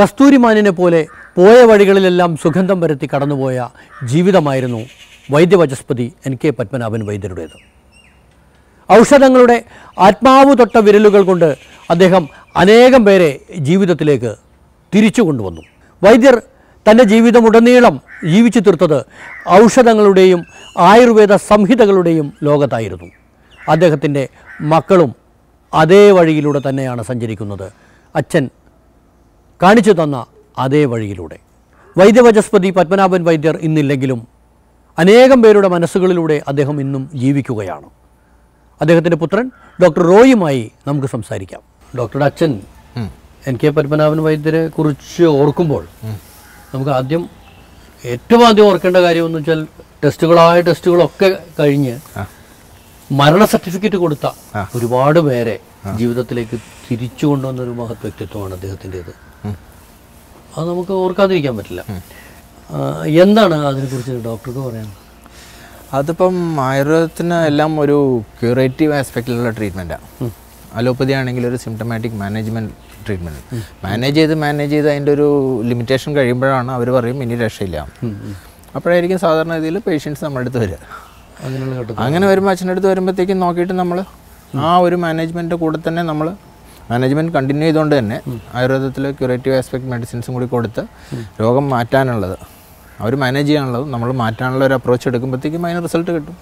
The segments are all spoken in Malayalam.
കസ്തൂരിമാനിനെ പോലെ പോയ വഴികളിലെല്ലാം സുഗന്ധം വരുത്തി കടന്നുപോയ ജീവിതമായിരുന്നു വൈദ്യവചസ്പതി എൻ കെ പത്മനാഭൻ വൈദ്യരുടേത്. ഔഷധങ്ങളുടെ ആത്മാവ് തൊട്ട വിരലുകൾ കൊണ്ട് അദ്ദേഹം അനേകം പേരെ ജീവിതത്തിലേക്ക് തിരിച്ചു കൊണ്ടുവന്നു. വൈദ്യർ തന്റെ ജീവിതമുടനീളം ജീവിച്ചു തീർത്തത് ഔഷധങ്ങളുടെയും ആയുർവേദ സംഹിതകളുടെയും ലോകത്തായിരുന്നു. അദ്ദേഹത്തിന്റെ മക്കളും അതേ വഴിയിലൂടെ തന്നെയാണ് സഞ്ചരിക്കുന്നത്. അച്ഛൻ കാണിച്ചു തന്ന അതേ വഴിയിലൂടെ. വൈദ്യവചസ്പതി പത്മനാഭൻ വൈദ്യർ ഇന്നില്ലെങ്കിലും അനേകം പേരുടെ മനസ്സുകളിലൂടെ അദ്ദേഹം ഇന്നും ജീവിക്കുകയാണ്. അദ്ദേഹത്തിന്റെ പുത്രൻ ഡോക്ടർ റോയുമായി നമുക്ക് സംസാരിക്കാം. ഡോക്ടറുടെ അച്ഛൻ എൻ കെ പത്മനാഭൻ വൈദ്യരെ കുറിച്ച് ഓർക്കുമ്പോൾ നമുക്ക് ആദ്യം ഏറ്റവും ആദ്യം ഓർക്കേണ്ട കാര്യം എന്ന് വെച്ചാൽ ടെസ്റ്റുകളായ ടെസ്റ്റുകളൊക്കെ കഴിഞ്ഞ് മരണ സർട്ടിഫിക്കറ്റ് കൊടുത്ത ഒരുപാട് പേരെ ജീവിതത്തിലേക്ക് തിരിച്ചു കൊണ്ടുവന്ന ഒരു മഹത് വ്യക്തിത്വമാണ് അദ്ദേഹത്തിന്റെത്. അത് നമുക്ക് ഓർക്കാതിരിക്കാൻ പറ്റില്ല. എന്താണ് അതിനെക്കുറിച്ച് ഡോക്ടർക്ക് പറയാൻ? അതിപ്പം ആയുർവേദത്തിന് എല്ലാം ഒരു ക്യൂറേറ്റീവ് ആസ്പെക്റ്റിലുള്ള ട്രീറ്റ്മെന്റാണ് അലോപ്പതി ആണെങ്കിൽ ഒരു സിംറ്റമാറ്റിക് മാനേജ്മെന്റ് ട്രീറ്റ്മെന്റ് മാനേജ് ചെയ്ത് മാനേജ് ചെയ്ത് അതിന്റെ ഒരു ലിമിറ്റേഷൻ കഴിയുമ്പോഴാണ് അവർ പറയും ഇനി രക്ഷയില്ല. അപ്പോഴായിരിക്കും സാധാരണ രീതിയിൽ പേഷ്യൻസ് നമ്മുടെ അടുത്ത് വരിക. അങ്ങനെ വരുമ്പോൾ അച്ഛന്റെ അടുത്ത് വരുമ്പോഴത്തേക്കും നോക്കിയിട്ട് നമ്മൾ ആ ഒരു മാനേജ്മെന്റ് കൂടെ തന്നെ നമ്മൾ മാനേജ്മെന്റ് കണ്ടിന്യൂ ചെയ്തുകൊണ്ട് തന്നെ ആയുർവേദത്തിൽ ക്യൂറേറ്റീവ് ആസ്പെക്ട് മെഡിസിൻസും കൂടി കൊടുത്ത് രോഗം മാറ്റാനുള്ളത് അവർ മാനേജ് ചെയ്യാനുള്ളത് നമ്മൾ മാറ്റാനുള്ള ഒരു അപ്രോച്ച് എടുക്കുമ്പോഴത്തേക്കും അതിന് റിസൾട്ട് കിട്ടും.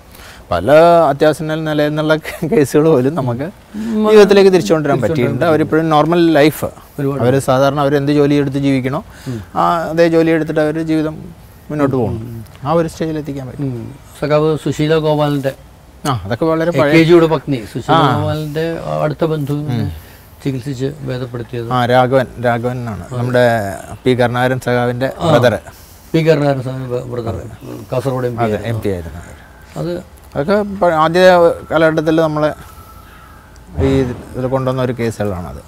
പല അത്യാവശ്യ നിലയെന്നുള്ള കേസുകൾ പോലും നമുക്ക് ജീവിതത്തിലേക്ക് തിരിച്ചുകൊണ്ടുവരാൻ പറ്റിയിട്ടുണ്ട്. അവരിപ്പോഴും നോർമൽ ലൈഫ് അവർ സാധാരണ അവർ എന്ത് ജോലി എടുത്ത് ജീവിക്കണോ ആ അതേ ജോലി എടുത്തിട്ട് അവർ ജീവിതം മുന്നോട്ട് പോകണം. ആ ഒരു സ്റ്റേജിൽ എത്തിക്കാൻ പറ്റും. സഖാവ് സുശീല ഗോപാലിന്റെ ആ അതൊക്കെ വളരെ പഴയ പത്നി. സുശീല ഗോപാലിന്റെ അടുത്ത ബന്ധു ചികിത്സിച്ച് ഭേദപ്പെടുത്തിയത്? ആ രാഘവൻ രാഘവൻ എന്നാണ്. നമ്മുടെ പി കരുണാകരൻ സഖാവിന്റെ ബ്രദർ പി കരുണാകരൻ സ്വാമി brother Kasaragod M P M P ആയിരുന്നു അത് അതൊക്കെ ആദ്യ കാലഘട്ടത്തിൽ നമ്മളെ ഈ ഇതിൽ കൊണ്ടുവന്ന ഒരു കേസുകളാണത്.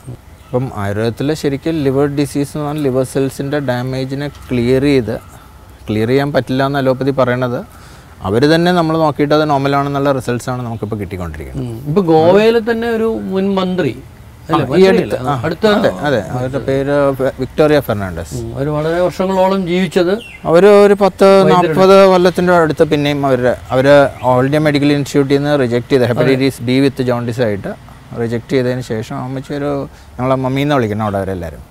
അപ്പം ആയുർവേദത്തിൽ ശരിക്കും ലിവർ ഡിസീസ് എന്ന് പറഞ്ഞാൽ ലിവർ സെൽസിന്റെ ഡാമേജിനെ ക്ലിയർ ചെയ്ത് ക്ലിയർ ചെയ്യാൻ പറ്റില്ല എന്ന് അലോപ്പതി പറയണത്. അവർ തന്നെ നമ്മൾ നോക്കിയിട്ട് അത് നോർമലാണെന്നുള്ള റിസൾട്ട്സ് ആണ് നമുക്കിപ്പോൾ കിട്ടിക്കൊണ്ടിരിക്കുന്നത്. ഇപ്പോൾ ഇപ്പൊ ഗോവയിൽ തന്നെ ഒരു മുൻ മന്ത്രി ഈ അടുത്ത് അടുത്ത അതെ അവരുടെ പേര് വിക്ടോറിയ ഫെർണാണ്ടസ്. അവർ വളരെ വർഷങ്ങളോളം ജീവിച്ചത് അവർ ഒരു പത്ത് നാൽപ്പത് കൊല്ലത്തിന്റെ അടുത്ത് പിന്നെയും അവർ അവർ ഓൾ ഇന്ത്യ മെഡിക്കൽ ഇൻസ്റ്റിറ്റ്യൂട്ടിൽ നിന്ന് റിജക്ട് ചെയ്ത് ഹെപ്പറ്റൈറ്റിസ് ബി വിത്ത് ജോണ്ടിസ് ആയിട്ട് റിജക്ട് ചെയ്തതിന് ശേഷം അമ്മച്ചി ഒരു ഞങ്ങളെ മമ്മീന്ന് വിളിക്കണം അവിടെ അവരെല്ലാവരും.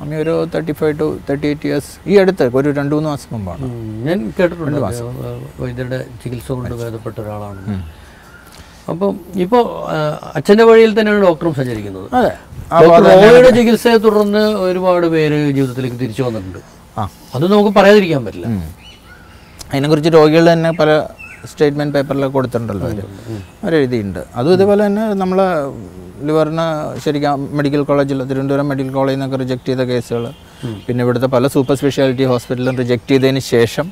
മമ്മി ഒരു thirty five to thirty eight years ഈ അടുത്ത് ഒരു രണ്ട് മൂന്ന് മാസം മുമ്പാണ്. ഞാൻ കേട്ടിട്ടുണ്ട് വൈദ്യരുടെ ചികിത്സ കൊണ്ട് ഭേദപ്പെട്ട ഒരാളാണ്. അപ്പം ഇപ്പോൾ അച്ഛന്റെ വഴിയിൽ തന്നെയാണ് ഡോക്ടറും സഞ്ചരിക്കുന്നത്. അതെ. റോയുടെ ചികിത്സയെ തുടർന്ന് ഒരുപാട് പേര് ജീവിതത്തിലേക്ക് തിരിച്ചു വന്നിട്ടുണ്ട്. അത് നമുക്ക് പറയാതിരിക്കാൻ പറ്റില്ല. അതിനെക്കുറിച്ച് രോഗികൾ തന്നെ പല സ്റ്റേറ്റ്മെന്റ് പേപ്പറിലൊക്കെ കൊടുത്തിട്ടുണ്ടല്ലോ അവർ അവരെഴുതിയിട്ടുണ്ട് അതും ഇതുപോലെ തന്നെ നമ്മളെ ലിവറിന് ശരിക്കും മെഡിക്കൽ കോളേജിൽ തിരുവനന്തപുരം മെഡിക്കൽ കോളേജിൽ നിന്നൊക്കെ റിജക്ട് ചെയ്ത കേസുകൾ പിന്നെ ഇവിടുത്തെ പല സൂപ്പർ സ്പെഷ്യാലിറ്റി ഹോസ്പിറ്റലും റിജക്ട് ചെയ്തതിന് ശേഷം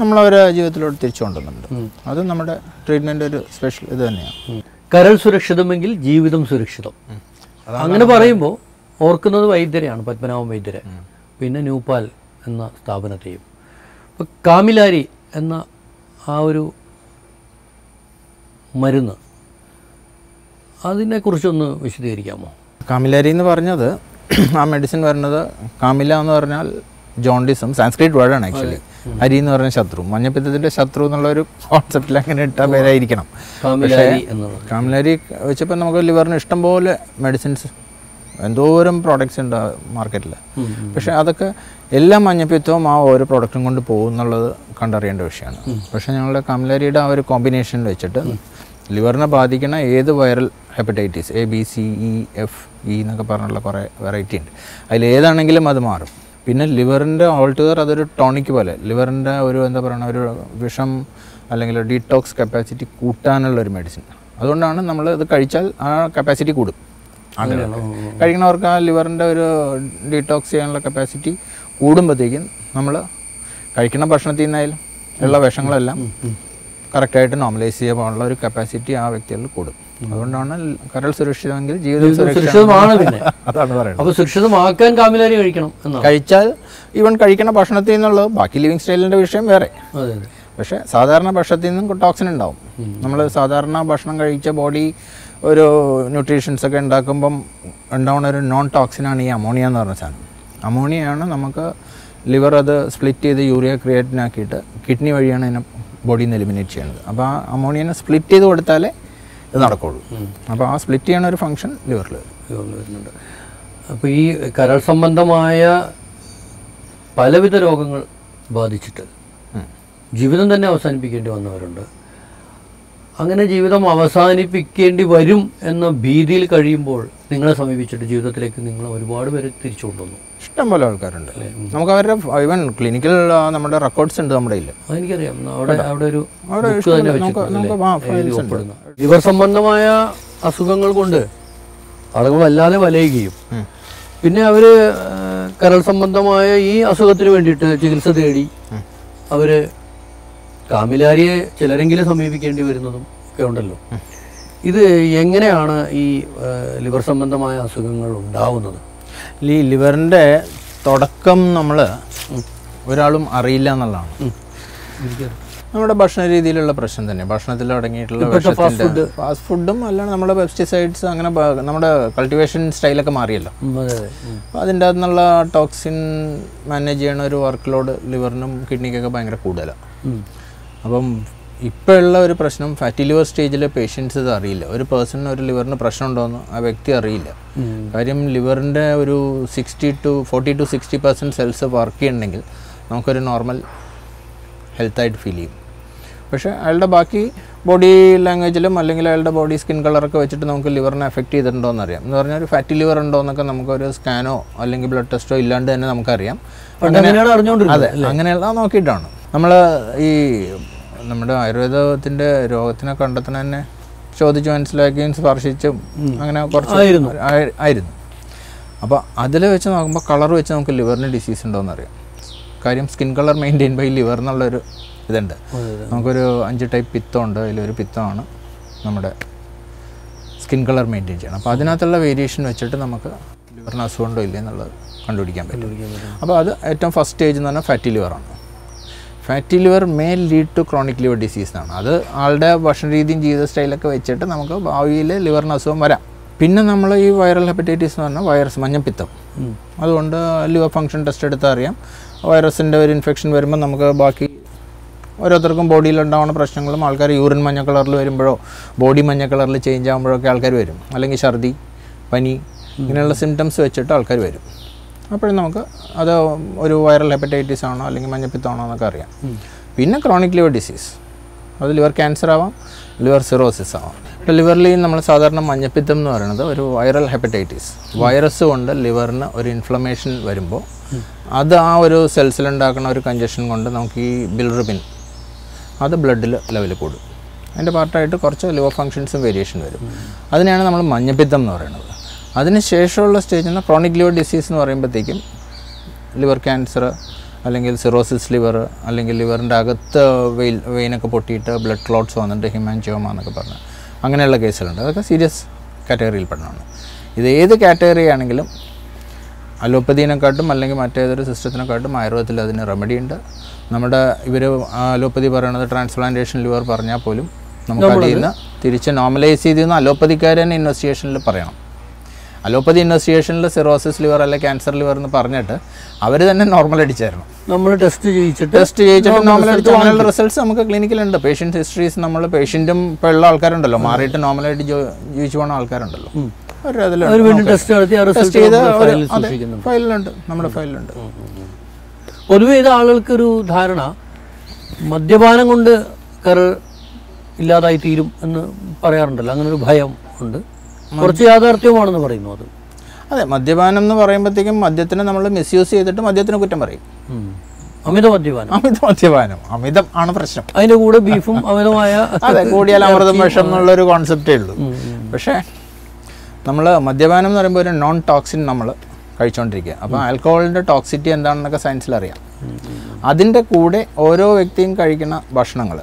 നമ്മളവരെ ജീവിതത്തിലോട്ട് തിരിച്ചു കൊണ്ടുവന്നുണ്ട് അത് നമ്മുടെ ട്രീറ്റ്മെന്റ് ഒരു സ്പെഷ്യൽ ഇത് തന്നെയാണ്. കരൾ സുരക്ഷിതമെങ്കിൽ ജീവിതം സുരക്ഷിതം. അങ്ങനെ പറയുമ്പോൾ ഓർക്കുന്നത് വൈദ്യരെയാണ് പത്മനാഭൻ വൈദ്യരെ. പിന്നെ ന്യൂപാൽ എന്ന സ്ഥാപനത്തെയും. ഇപ്പം കാമിലാരി എന്ന ആ ഒരു മരുന്ന് അതിനെക്കുറിച്ചൊന്ന് വിശദീകരിക്കാമോ? കാമിലാരി എന്ന് പറഞ്ഞത് ആ മെഡിസിൻ വരുന്നത് കാമില എന്ന് പറഞ്ഞാൽ ജോണ്ടിസും സാൻസ്ക്രിറ്റ് വേർഡാണ് ആക്ച്വലി അരി എന്ന് പറഞ്ഞ ശത്രു. മഞ്ഞപ്പിത്തത്തിന്റെ ശത്രു എന്നുള്ള ഒരു കോൺസെപ്റ്റിൽ അങ്ങനെ ഇട്ട പേരായിരിക്കണം. പക്ഷേ കാമിലാരി വെച്ചപ്പോൾ നമുക്ക് ലിവറിന് ഇഷ്ടംപോലെ മെഡിസിൻസ് എന്തോരം പ്രോഡക്റ്റ്സ് ഉണ്ട് മാർക്കറ്റിൽ പക്ഷേ അതൊക്കെ എല്ലാ മഞ്ഞപ്പിത്തവും ആ ഓരോ പ്രോഡക്റ്റും കൊണ്ട് പോകും എന്നുള്ളത് കണ്ടറിയേണ്ട വിഷയമാണ്. പക്ഷേ ഞങ്ങളുടെ കമലരിയുടെ ആ ഒരു കോമ്പിനേഷനിൽ വെച്ചിട്ട് ലിവറിനെ ബാധിക്കുന്ന ഏത് viral hepatitis A B C E F E എന്നൊക്കെ പറഞ്ഞുള്ള കുറേ വെറൈറ്റി ഉണ്ട്. അതിൽ ഏതാണെങ്കിലും അത് മാറും. പിന്നെ ലിവറിന്റെ ഓൾട്ടുകർ അതൊരു ടോണിക് പോലെ. ലിവറിന്റെ ഒരു എന്താ പറയുക ഒരു വിഷം അല്ലെങ്കിൽ ഡീടോക്സ് കപ്പാസിറ്റി കൂട്ടാനുള്ള ഒരു മെഡിസിൻ. അതുകൊണ്ടാണ് നമ്മൾ ഇത് കഴിച്ചാൽ ആ കപ്പാസിറ്റി കൂടും. അങ്ങനെയാണ് കഴിക്കുന്നവർക്ക് ആ ലിവറിന്റെ ഒരു ഡീടോക്സ് ചെയ്യാനുള്ള കപ്പാസിറ്റി കൂടുമ്പോഴത്തേക്കും നമ്മൾ കഴിക്കുന്ന ഭക്ഷണത്തിൽ നിന്നായാലും ഉള്ള വിഷങ്ങളെല്ലാം കറക്റ്റായിട്ട് നോർമലൈസ് ചെയ്യാനുള്ള ഒരു കപ്പാസിറ്റി ആ വ്യക്തികളിൽ കൂടും. അതുകൊണ്ടാണ് കരൾ സുരക്ഷിതമെങ്കിൽ ജീവിതം സുരക്ഷിതമാണ് പിന്നെ. അതാണ് പറയുന്നത്. അപ്പോൾ സുരക്ഷിതമാക്കാൻ കാമിലാരി കഴിക്കണം എന്നാണ്. കഴിച്ചാൽ ഇവൻ കഴിക്കണ ഭക്ഷണത്തിൽ നിന്നുള്ളത് ബാക്കി ലിവിങ് സ്റ്റൈലിന്റെ വിഷയം വേറെ. അതെ അതെ. പക്ഷേ സാധാരണ ഭക്ഷണത്തിൽ നിന്നും ടോക്സിൻ ഉണ്ടാവും. നമ്മൾ സാധാരണ ഭക്ഷണം കഴിച്ച ബോഡി ഒരു ന്യൂട്രീഷൻസ് ഒക്കെ ഉണ്ടാക്കുമ്പം ഉണ്ടാവുന്ന ഒരു നോൺ ടോക്സിനാണ് ഈ അമോണിയ എന്ന് പറഞ്ഞ സാധനം. അമോണിയയാണ് നമുക്ക് ലിവർ അത് സ്പ്ലിറ്റ് ചെയ്ത് യൂറിയ ക്രിയേറ്റിനാക്കിയിട്ട് കിഡ്നി വഴിയാണ് അതിനെ ബോഡിയിൽ നിന്ന് എലിമിനേറ്റ് ചെയ്യുന്നത് അപ്പോൾ ആ അമോണിയനെ സ്പ്ലിറ്റ് ചെയ്ത് കൊടുത്താലേ ഇത് നടക്കുള്ളൂ. അപ്പോൾ ആ സ്പ്ലിറ്റ് ചെയ്യണ ഒരു ഫംഗ്ഷൻ ലിവറിൽ വരുന്നുണ്ട്. അപ്പോൾ ഈ കരൾ സംബന്ധമായ പലവിധ രോഗങ്ങൾ ബാധിച്ചിട്ട് ജീവിതം തന്നെ അവസാനിപ്പിക്കേണ്ടി വന്നവരുണ്ട്. അങ്ങനെ ജീവിതം അവസാനിപ്പിക്കേണ്ടി വരും എന്ന ഭീതിയിൽ കഴിയുമ്പോൾ നിങ്ങളെ സമീപിച്ചിട്ട് ജീവിതത്തിലേക്ക് നിങ്ങൾ ഒരുപാട് പേര് തിരിച്ചു കൊണ്ടുവന്നു ഇഷ്ടംപോലെ ആൾക്കാരുണ്ട് നമുക്ക് അവരുടെ ഇവൻ ക്ലിനിക്കൽ നമ്മുടെ റെക്കോർഡ്സ് ഉണ്ട് നമ്മുടെ ഇവർ. ലിവർ സംബന്ധമായ അസുഖങ്ങൾ കൊണ്ട് ആളുകൾ വല്ലാതെ വലയുകയും. പിന്നെ അവർ കരൾ സംബന്ധമായ ഈ അസുഖത്തിന് വേണ്ടിയിട്ട് ചികിത്സ തേടി അവർ കാമിലാരിയെ ചിലരെങ്കിലും സമീപിക്കേണ്ടി വരുന്നതും ഒക്കെ ഉണ്ടല്ലോ. ഇത് എങ്ങനെയാണ് ഈ ലിവർ സംബന്ധമായ അസുഖങ്ങൾ ഉണ്ടാവുന്നത്? ഈ ലിവറിന്റെ തുടക്കം നമ്മൾ ഒരാളും അറിയില്ല എന്നുള്ളതാണ്. നമ്മുടെ ഭക്ഷണ രീതിയിലുള്ള പ്രശ്നം തന്നെ. ഭക്ഷണത്തിൽ അടങ്ങിയിട്ടുള്ള വിഷത്തിന്റെ ഫാസ്റ്റ് ഫുഡും അല്ലാണ്ട് നമ്മുടെ പെസ്റ്റിസൈഡ്സ് അങ്ങനെ നമ്മുടെ കൾട്ടിവേഷൻ സ്റ്റൈലൊക്കെ മാറിയല്ലോ. അപ്പം. അപ്പോൾ അതിന്റെ അകത്തുനിന്നുള്ള ടോക്സിൻ മാനേജ് ചെയ്യണ ഒരു വർക്ക് ലോഡ് ലിവറിനും കിഡ്നിക്കൊക്കെ ഭയങ്കര കൂടുതലാണ് അപ്പം ഇപ്പോഴുള്ള ഒരു പ്രശ്നം ഫാറ്റി ലിവർ സ്റ്റേജിലെ പേഷ്യൻസ് ഇത് അറിയില്ല. ഒരു പേഴ്സണിന് ഒരു ലിവറിന് പ്രശ്നം ഉണ്ടോയെന്ന് ആ വ്യക്തി അറിയില്ല. കാര്യം ലിവറിന്റെ ഒരു sixty to forty to sixty percent cells work ചെയ്യണമെങ്കിൽ നമുക്കൊരു നോർമൽ ഹെൽത്തായിട്ട് ഫീൽ ചെയ്യും. പക്ഷേ അയാളുടെ ബാക്കി ബോഡി ലാംഗ്വേജിലും അല്ലെങ്കിൽ അയാളുടെ ബോഡി സ്കിൻ കളറൊക്കെ വെച്ചിട്ട് നമുക്ക് ലിവറിനെ എഫക്റ്റ് ചെയ്തിട്ടുണ്ടോ എന്നറിയാം എന്ന് പറഞ്ഞാൽ ഒരു ഫാറ്റി ലിവർ ഉണ്ടോ എന്നൊക്കെ നമുക്കൊരു സ്കാനോ അല്ലെങ്കിൽ ബ്ലഡ് ടെസ്റ്റോ ഇല്ലാണ്ട് തന്നെ നമുക്കറിയാം. അതെ അങ്ങനെയുള്ള നോക്കിയിട്ടാണ്. നമ്മൾ ഈ നമ്മുടെ ആയുർവേദത്തിന്റെ രോഗത്തിനെ കണ്ടെത്തണ തന്നെ ചോദിച്ച് മനസ്സിലാക്കിയും സ്പർശിച്ചും അങ്ങനെ കുറച്ച് ആയിരുന്നു. അപ്പൊ ആയിരുന്നു. അപ്പോൾ അതിൽ വെച്ച് നോക്കുമ്പോൾ കളർ വെച്ച് നമുക്ക് ലിവറിന് ഡിസീസ് ഉണ്ടോ എന്നറിയാം കാര്യം skin colour maintain by liver എന്നുള്ളൊരു ഇതുണ്ട്. നമുക്കൊരു അഞ്ച് ടൈപ്പ് പിത്തമുണ്ട് അതിലൊരു പിത്തമാണ് നമ്മുടെ സ്കിൻ കളർ മെയിന്റെയിൻ ചെയ്യണം അപ്പോൾ അതിനകത്തുള്ള വേരിയേഷൻ വെച്ചിട്ട് നമുക്ക് ലിവറിന് അസുഖമുണ്ടോ ഇല്ലേ എന്നുള്ളത് കണ്ടുപിടിക്കാൻ പറ്റും. അപ്പോൾ അത് ഏറ്റവും ഫസ്റ്റ് സ്റ്റേജ് എന്ന് പറഞ്ഞാൽ fatty ലിവറാണ് fatty liver may lead to chronic liver disease എന്നാണ്. അത് ആളുടെ ഭക്ഷണ രീതിയും ജീവിത സ്റ്റൈലൊക്കെ വെച്ചിട്ട് നമുക്ക് ഭാവിയിൽ ലിവറിന് അസുഖം വരാം. പിന്നെ നമ്മൾ ഈ വൈറൽ ഹെപ്പറ്റൈറ്റിസ് എന്ന് പറഞ്ഞാൽ വൈറസ് മഞ്ഞപ്പിത്തം. അതുകൊണ്ട് ലിവർ ഫങ്ഷൻ ടെസ്റ്റ് എടുത്താൽ അറിയാം. വൈറസിന്റെ ഒരു ഇൻഫെക്ഷൻ വരുമ്പോൾ നമുക്ക് ബാക്കി ഓരോരുത്തർക്കും ബോഡിയിൽ ഉണ്ടാവുന്ന പ്രശ്നങ്ങളും ആൾക്കാർ യൂറിൻ മഞ്ഞ കളറിൽ വരുമ്പോഴോ ബോഡി മഞ്ഞ കളറിൽ ചേഞ്ച് ആകുമ്പോഴൊക്കെ ആൾക്കാർ വരും. അല്ലെങ്കിൽ ഛർദി പനി ഇങ്ങനെയുള്ള സിംറ്റംസ് വെച്ചിട്ട് ആൾക്കാർ വരും. അപ്പോഴും നമുക്ക് അത് ഒരു വൈറൽ ഹെപ്പറ്റൈറ്റിസ് ആണോ അല്ലെങ്കിൽ മഞ്ഞപ്പിത്തമാണോ എന്നൊക്കെ അറിയാം. പിന്നെ ക്രോണിക് ലിവർ ഡിസീസ് അത് ലിവർ ക്യാൻസർ ആവാം ലിവർ സിറോസിസ് ആവാം. ഇപ്പോൾ ലിവറിൽ നമ്മൾ സാധാരണ മഞ്ഞപ്പിത്തം എന്ന് പറയുന്നത് ഒരു വൈറൽ ഹെപ്പറ്റൈറ്റിസ്. വൈറസ് കൊണ്ട് ലിവറിന് ഒരു ഇൻഫ്ലമേഷൻ വരുമ്പോൾ അത് ആ ഒരു സെൽസിലുണ്ടാക്കുന്ന ഒരു കഞ്ചഷൻ കൊണ്ട് നമുക്ക് ഈ ബിൽറുബിൻ അത് ബ്ലഡിൽ ലെവൽ കൂടും. അതിന്റെ പാർട്ടായിട്ട് കുറച്ച് ലിവർ ഫങ്ഷൻസും വേരിയേഷൻ വരും. അതിനെയാണ് നമ്മൾ മഞ്ഞപ്പിത്തം എന്ന് പറയുന്നത്. അതിന് ശേഷമുള്ള സ്റ്റേജിൽ നിന്ന് ക്രോണിക് ലിവർ ഡിസീസ് എന്ന് പറയുമ്പോഴത്തേക്കും ലിവർ ക്യാൻസർ അല്ലെങ്കിൽ സിറോസിസ് ലിവർ അല്ലെങ്കിൽ ലിവറിന്റെ അകത്ത് വെയിൽ വെയിനൊക്കെ പൊട്ടിയിട്ട് ബ്ലഡ് ക്ലോട്ട്സ് വന്നിട്ട് ഹിമാൻജിയോമ എന്നൊക്കെ പറഞ്ഞ് അങ്ങനെയുള്ള കേസുകളുണ്ട് അതൊക്കെ സീരിയസ് കാറ്റഗറിയിൽ പെടുന്നതാണ്. ഇത് ഏത് കാറ്റഗറി ആണെങ്കിലും അലോപ്പതിനെക്കാട്ടും അല്ലെങ്കിൽ മറ്റേതൊരു സിസ്റ്റത്തിനെക്കാട്ടും ആയുർവേദത്തിൽ അതിന് റെമഡി ഉണ്ട്. നമ്മുടെ ഇവർ അലോപ്പതി പറയണത് ട്രാൻസ്പ്ലാന്റേഷൻ ലിവർ പറഞ്ഞാൽ പോലും നമുക്ക് അതിൽ നിന്ന് തിരിച്ച് നോർമലൈസ് ചെയ്തിരുന്ന അലോപ്പതിക്കാർ തന്നെ ഇൻവെസ്റ്റിഗേഷനിൽ പറയണം. അലോപ്പതി ഇൻവെസ്റ്റിഗേഷനിൽ സിറോസിസ് ലിവർ അല്ലെ ക്യാൻസർ ലിവർ എന്ന് പറഞ്ഞിട്ട് അവർ തന്നെ നോർമൽ അടിച്ചായിരുന്നു. നമ്മൾ ടെസ്റ്റ് ചെയ്യിച്ചിട്ട് ടെസ്റ്റ് ചെയ്യിച്ചിട്ട് നോർമൽ അടിച്ച് അങ്ങനെയുള്ള റിസൾട്ട്സ് നമുക്ക് ക്ലിനിക്കിലുണ്ട് പേഷ്യന്റ് ഹിസ്റ്ററീസ് നമ്മൾ പേഷ്യന്റും ഇപ്പോൾ ഉള്ള ആൾക്കാരുണ്ടല്ലോ. മാറിയിട്ട് നോർമലായിട്ട് ജീവിച്ചു പോകുന്ന ആൾക്കാരുണ്ടല്ലോ. ഫയലിലുണ്ട് നമ്മുടെ ഫയലിലുണ്ട് പൊതുവെ ഇത് ആളുകൾക്കൊരു ധാരണ മദ്യപാനം കൊണ്ട് കരൾ ഇല്ലാതായി തീരും എന്ന് പറയാറുണ്ടല്ലോ. അങ്ങനെ ഒരു ഭയം ഉണ്ട്. കുറച്ച് യാഥാർത്ഥ്യമാണെന്ന് പറയുന്നു അത്. അതെ മദ്യപാനം എന്ന് പറയുമ്പോഴത്തേക്കും മദ്യത്തിനെ നമ്മൾ മിസ്യൂസ് ചെയ്തിട്ട് മദ്യത്തിന് കുറ്റം പറയും. അമിത മദ്യപാനം. അമിത മദ്യപാനം. അമിതം ആണ് പ്രശ്നം. അതിന്റെ കൂടെ ബീഫും അമിതമായ അതെ കൂടിയാൽ അമൃതം വിഷം എന്നുള്ളൊരു കോൺസെപ്റ്റേ ഉള്ളൂ. പക്ഷേ നമ്മൾ മദ്യപാനം എന്ന് പറയുമ്പോൾ ഒരു നോൺ ടോക്സിൻ നമ്മൾ കഴിച്ചുകൊണ്ടിരിക്കുക അപ്പോൾ ആൽക്കഹോളിന്റെ ടോക്സിറ്റി എന്താണെന്നൊക്കെ സയൻസിൽ അറിയാം. അതിന്റെ കൂടെ ഓരോ വ്യക്തിയും കഴിക്കുന്ന ഭക്ഷണങ്ങൾ.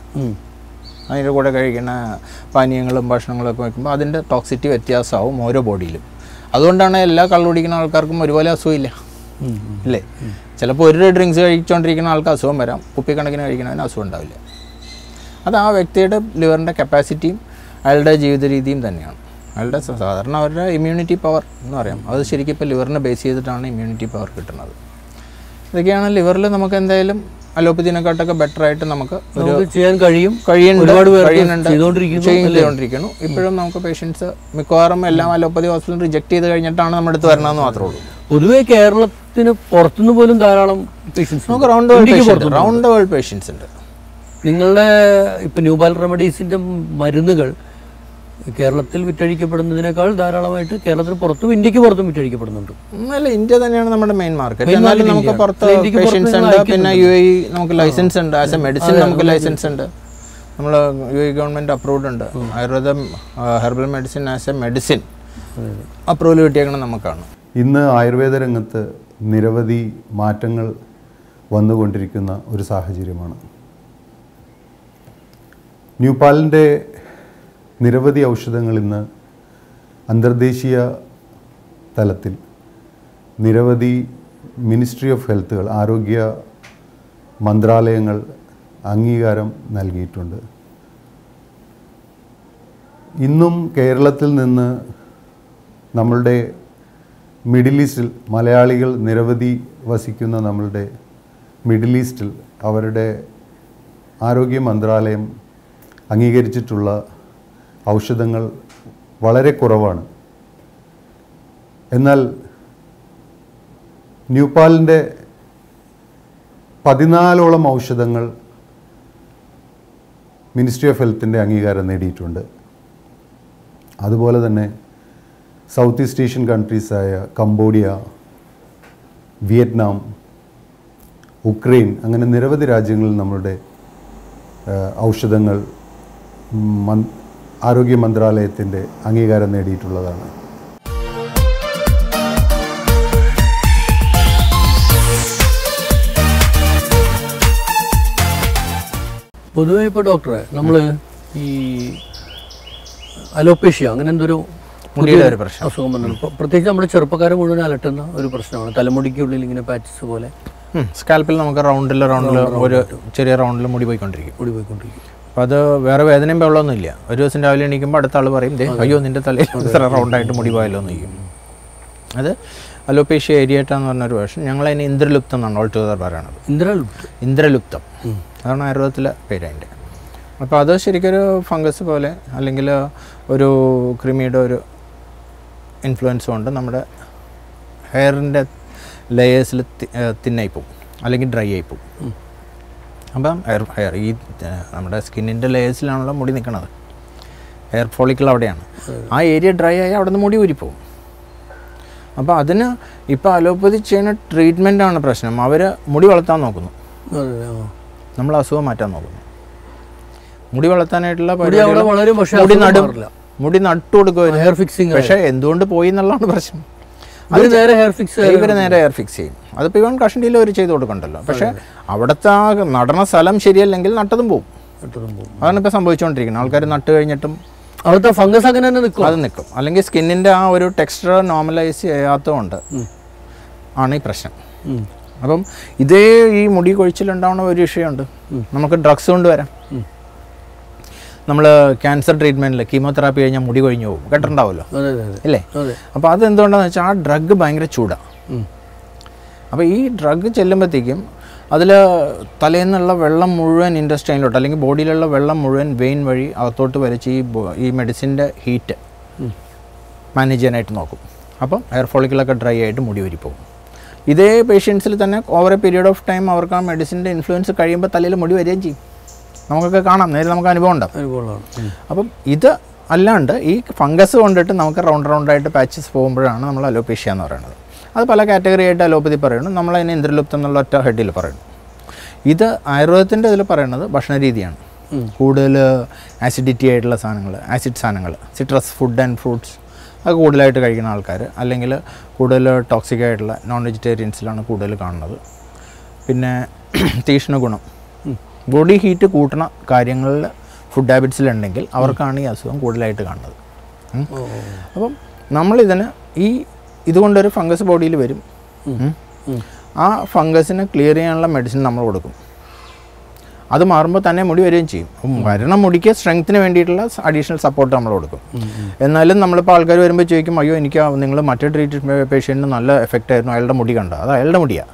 അതിന്റെ കൂടെ കഴിക്കുന്ന പാനീയങ്ങളും ഭക്ഷണങ്ങളും ഒക്കെ വയ്ക്കുമ്പോൾ അതിന്റെ ടോക്സിറ്റി വ്യത്യാസമാവും ഓരോ ബോഡിയിലും അതുകൊണ്ടാണ് എല്ലാ കള്ളു കുടിക്കുന്ന ആൾക്കാർക്കും ഒരുപോലെ അസുഖമില്ല. ഇല്ല ഉം. ചിലപ്പോൾ ഒരു ഡ്രിങ്ക്സ് കഴിച്ചുകൊണ്ടിരിക്കുന്ന ആൾക്ക് അസുഖം വരാം. കുപ്പിക്കണക്കിന് കഴിക്കുന്നതിന് അസുഖം ഉണ്ടാവില്ല. അത് ആ വ്യക്തിയുടെ ലിവറിന്റെ കപ്പാസിറ്റിയും അയാളുടെ ജീവിത രീതിയും തന്നെയാണ്. അയാളുടെ സാധാരണ അവരുടെ ഇമ്മ്യൂണിറ്റി പവർ എന്ന് പറയാം. അത് ശരിക്കും ഇപ്പോൾ ലിവറിനെ ബേസ് ചെയ്തിട്ടാണ് ഇമ്മ്യൂണിറ്റി പവർ കിട്ടുന്നത്. ഇതൊക്കെയാണ് ലിവറിൽ നമുക്ക് എന്തായാലും അലോപ്പതിനെക്കാട്ടൊക്കെ ബെറ്റർ ആയിട്ട് നമുക്ക് ഒരു ചെയ്യാൻ കഴിയും. ചെയ്തുകൊണ്ടിരിക്കുന്നു, ചെയ്തുകൊണ്ടിരിക്കുന്നു. ഇപ്പോഴും നമുക്ക് പേഷ്യൻസ് മിക്കവാറും എല്ലാം അലോപ്പതി ഹോസ്പിറ്റൽ റിജക്ട് ചെയ്ത് കഴിഞ്ഞിട്ടാണ് നമ്മുടെ അടുത്ത് വരണമെന്ന് മാത്രമേ ഉള്ളൂ. പൊതുവേ കേരളത്തിന് പുറത്തുനിന്ന് പോലും ധാരാളം പേഷ്യൻസ് നമുക്ക് round world round world patients ഉണ്ട്. നിങ്ങളുടെ ഇപ്പം ന്യൂബാൽ റെമഡീസിന്റെ മരുന്നുകൾ കേരളത്തിൽ വിറ്റഴിക്കപ്പെടുന്നതിനേക്കാൾ ധാരാളമായിട്ട് കേരളത്തിന് പുറത്തും ഇന്ത്യയ്ക്ക് പുറത്തും വിറ്റഴിക്കപ്പെടുന്നുണ്ട്. അല്ല ഇന്ത്യ തന്നെയാണ് നമ്മുടെ മെയിൻ മാർക്കറ്റ് Main എന്നാലും നമുക്ക് പുറത്ത് പേഷ്യൻസ് ഉണ്ട് പിന്നെ യു എ നമുക്ക് ലൈസൻസ് ഉണ്ട് ആസ് എ മെഡിസിൻ നമുക്ക് ലൈസൻസ് ഉണ്ട്. നമ്മൾ യു എ ഗവൺമെന്റ് അപ്രൂവ്ഡ് ഉണ്ട്. ആയുർവേദം herbal medicine as a medicine approval കിട്ടിയേക്കണം നമുക്കാണ്. ഇന്ന് ആയുർവേദ രംഗത്ത് നിരവധി മാറ്റങ്ങൾ വന്നുകൊണ്ടിരിക്കുന്ന ഒരു സാഹചര്യമാണ്. ന്യൂപാലിന്റെ നിരവധി ഔഷധങ്ങൾ ഇന്ന് അന്തർദേശീയ തലത്തിൽ. നിരവധി മിനിസ്ട്രി ഓഫ് ഹെൽത്തുകൾ ആരോഗ്യ മന്ത്രാലയങ്ങൾ അംഗീകാരം നൽകിയിട്ടുണ്ട്. ഇന്നും കേരളത്തിൽ നിന്ന് നമ്മളുടെ മിഡിൽ ഈസ്റ്റിൽ മലയാളികൾ നിരവധി വസിക്കുന്ന നമ്മളുടെ മിഡിൽ ഈസ്റ്റിൽ അവരുടെ ആരോഗ്യ മന്ത്രാലയം അംഗീകരിച്ചിട്ടുള്ള ഔഷധങ്ങൾ വളരെ കുറവാണ്. എന്നാൽ ന്യൂപാലിന്റെ പതിനാലോളം ഔഷധങ്ങൾ മിനിസ്ട്രി ഓഫ് ഹെൽത്തിന്റെ അംഗീകാരം നേടിയിട്ടുണ്ട്. അതുപോലെ തന്നെ സൗത്ത് ഈസ്റ്റ് ഏഷ്യൻ കൺട്രീസായ കംബോഡിയ വിയറ്റ്നാം ഉക്രൈൻ അങ്ങനെ നിരവധി രാജ്യങ്ങളിൽ നമ്മളുടെ ഔഷധങ്ങൾ ആരോഗ്യ മന്ത്രാലയത്തിന്റെ അംഗീകാരം നേടിയിട്ടുള്ളതാണ്. പൊതുവേ ഇപ്പോൾ ഡോക്ടറെ നമ്മൾ ഈ അലോപേഷ്യ അങ്ങനെ എന്തൊരു മുടിയുടെ ഒരു പ്രശ്നം. അസുഖം വന്നു ഇപ്പോൾ പ്രത്യേകിച്ച് നമ്മുടെ ചെറുപ്പക്കാരെ മുഴുവൻ അലട്ടുന്ന ഒരു പ്രശ്നമാണ്. തലമുടിക്കുള്ളിൽ ഇങ്ങനെ പാച്ചസ് പോലെ. സ്കാൽപ്പിൽ നമുക്ക് റൗണ്ടിൽ റൗണ്ടിൽ ഒരു ചെറിയ റൗണ്ടിൽ മുടി പോയിക്കൊണ്ടിരിക്കും. മുടി പോയിക്കൊണ്ടിരിക്കും. അപ്പോൾ അത് വേറെ വേദനയും വെള്ളമൊന്നുമില്ല ഒരു ദിവസം രാവിലെ എണീക്കുമ്പോൾ അടുത്ത ആൾ പറയും ദേ അയ്യോ നിന്റെ തലയിൽ ഇത്ര റൗണ്ടായിട്ട് മുടി പോയല്ലോ എന്ന് ചോദിക്കും. അത് അലോപേഷ്യ ഏരിയേറ്റ എന്ന് പറഞ്ഞൊരു വേഷം. ഞങ്ങളതിന് ഇന്ദ്രലുപ്തം എന്നാണ് ഓൾ ടുഗദർ പറയണത്. ഇന്ദ്രലുപ്തം? ഇന്ദ്രലുപ്തം. അതാണ് ആയുർവേദത്തിലെ പേര് അതിന്റെ അപ്പോൾ അത് ശരിക്കൊരു ഫംഗസ് പോലെ അല്ലെങ്കിൽ ഒരു ക്രിമിയുടെ ഒരു ഇൻഫ്ലുവൻസ് കൊണ്ട് നമ്മുടെ ഹെയറിന്റെ ലെയേഴ്സിൽ തിന്നായി പോകും. അല്ലെങ്കിൽ ഡ്രൈ ആയി പോകും. അപ്പം എയർ ഹെയർ ഈ നമ്മുടെ സ്കിന്നിന്റെ ലേയേഴ്സിലാണല്ലോ മുടി നിൽക്കുന്നത് എയർ ഫോളിക്കിൾ അവിടെയാണ്. ആ ഏരിയ ഡ്രൈ ആയി അവിടെ നിന്ന് മുടി ഊരിപ്പോവും. അപ്പോൾ അതിന് ഇപ്പോൾ അലോപ്പതി ചെയ്യുന്ന ട്രീറ്റ്മെന്റാണ് പ്രശ്നം. അവർ മുടി വളർത്താൻ നോക്കുന്നു. നമ്മൾ അസുഖം മാറ്റാൻ നോക്കുന്നു. മുടി വളർത്താനായിട്ടുള്ള മുടി നടും നട്ടു കൊടുക്കുക ഹെയർ ഫിക്സിങ് പക്ഷേ എന്തുകൊണ്ട് പോയി എന്നുള്ളതാണ് പ്രശ്നം. അത് നേരെ ഹെയർ ഫിക്സ് ഇവർ നേരെ ഹെയർ ഫിക്സ് ചെയ്യും. അതിപ്പോൾ ഇവൻ കഷണ്ടിയിൽ അവർ ചെയ്ത് കൊടുക്കണ്ടല്ലോ. പക്ഷേ അവിടുത്തെ ആ നടന്ന സ്ഥലം ശരിയല്ലെങ്കിൽ നട്ടതും പോവും. അതാണ് ഇപ്പോൾ സംഭവിച്ചുകൊണ്ടിരിക്കുന്നത് ആൾക്കാർ നട്ട് കഴിഞ്ഞിട്ടും അവിടുത്തെ ഫംഗസ് അങ്ങനെ തന്നെ നിൽക്കും അത് നിൽക്കും അല്ലെങ്കിൽ സ്കിന്നിന്റെ ആ ഒരു ടെക്സ്ചർ നോർമലൈസ് ചെയ്യാത്തതുകൊണ്ട് ആണ് ഈ പ്രശ്നം. അപ്പം ഇതേ ഈ മുടി കൊഴിച്ചിലുണ്ടാവുന്ന ഒരു വിഷയമുണ്ട്. നമുക്ക് ഡ്രഗ്സ് കൊണ്ടുവരാം. നമ്മൾ ക്യാൻസർ ട്രീറ്റ്മെന്റിൽ കീമോതെറാപ്പി കഴിഞ്ഞാൽ മുടി കൊഴിഞ്ഞു പോകും. കേട്ടിട്ടുണ്ടാവുമല്ലോ? അല്ലേ അപ്പോൾ അത്. എന്തുകൊണ്ടാണെന്ന് വെച്ചാൽ ആ ഡ്രഗ് ഭയങ്കര ചൂടാണ് അപ്പോൾ ഈ ഡ്രഗ് ചെല്ലുമ്പോഴത്തേക്കും അതിൽ തലേന്നുള്ള വെള്ളം മുഴുവൻ ഇൻഡസ്ട്രൈനിലോട്ട് അല്ലെങ്കിൽ ബോഡിയിലുള്ള വെള്ളം മുഴുവൻ വെയിൻ വഴി അകത്തോട്ട് വലിച്ച് ഈ ഈ മെഡിസിന്റെ ഹീറ്റ് മാനേജ് ചെയ്യാനായിട്ട് നോക്കും. അപ്പം ഹെയർ ഫോളിക്കിളൊക്കെ ഡ്രൈ ആയിട്ട് മുടി വരിപ്പോകും ഇതേ പേഷ്യൻസിൽ തന്നെ over a period of time അവർക്ക് ആ മെഡിസിന്റെ ഇൻഫ്ലുവൻസ് കഴിയുമ്പോൾ തലയിൽ മുടി വരികയും ചെയ്യും. നമുക്കൊക്കെ കാണാം. നേരെ നമുക്ക് അനുഭവം ഉണ്ടാവും. അപ്പം ഇത് അല്ലാണ്ട് ഈ ഫംഗസ് കൊണ്ടിട്ട് നമുക്ക് റൗണ്ട് റൗണ്ട് ആയിട്ട് പാച്ചസ് പോകുമ്പോഴാണ് നമ്മൾ അലോപേഷ്യ എന്ന് പറയുന്നത്. അത് പല കാറ്റഗറി ആയിട്ട് അലോപ്പതി പറയുന്നു. നമ്മളതിനെ ഇന്ദ്രലുപ്തം എന്നുള്ള ഒറ്റ ഹെഡിൽ പറയുന്നു. ഇത് ആയുർവേദത്തിന്റെ ഇതിൽ പറയുന്നത് ഭക്ഷണ രീതിയാണ്. കൂടുതൽ ആസിഡിറ്റി ആയിട്ടുള്ള സാധനങ്ങൾ ആസിഡ് സാധനങ്ങൾ സിട്രസ് ഫുഡ് ആൻഡ് ഫ്രൂട്ട്സ് അത് കൂടുതലായിട്ട് കഴിക്കുന്ന ആൾക്കാർ അല്ലെങ്കിൽ കൂടുതൽ ടോക്സിക് ആയിട്ടുള്ള നോൺ വെജിറ്റേറിയൻസിലാണ് കൂടുതൽ കാണുന്നത്. പിന്നെ തീക്ഷ്ണ ഗുണം ബോഡി ഹീറ്റ് കൂട്ടണ കാര്യങ്ങളിൽ ഫുഡ് ഹാബിറ്റ്സിലുണ്ടെങ്കിൽ അവർക്കാണ് ഈ അസുഖം കൂടുതലായിട്ട് കാണുന്നത്. അപ്പം നമ്മളിതിന് ഈ ഇതുകൊണ്ടൊരു ഫംഗസ് ബോഡിയിൽ വരും. ആ ഫംഗസിനെ ക്ലിയർ ചെയ്യാനുള്ള മെഡിസിൻ നമ്മൾ കൊടുക്കും. അത് മാറുമ്പോൾ തന്നെ മുടി വരികയും ചെയ്യും. വരണ മുടിക്ക് സ്ട്രെങ്ത്തിന് വേണ്ടിയിട്ടുള്ള അഡീഷണൽ സപ്പോർട്ട് നമ്മൾ കൊടുക്കും. എന്നാലും നമ്മളിപ്പോൾ ആൾക്കാർ വരുമ്പോൾ ചോദിക്കും അയ്യോ എനിക്ക് നിങ്ങൾ മറ്റേ ട്രീറ്റ്മെന്റ് പേഷ്യന്റിന് നല്ല എഫക്റ്റ് ആയിരുന്നു. അയാളുടെ മുടി കണ്ടോ? അത് അയാളുടെ മുടിയാണ്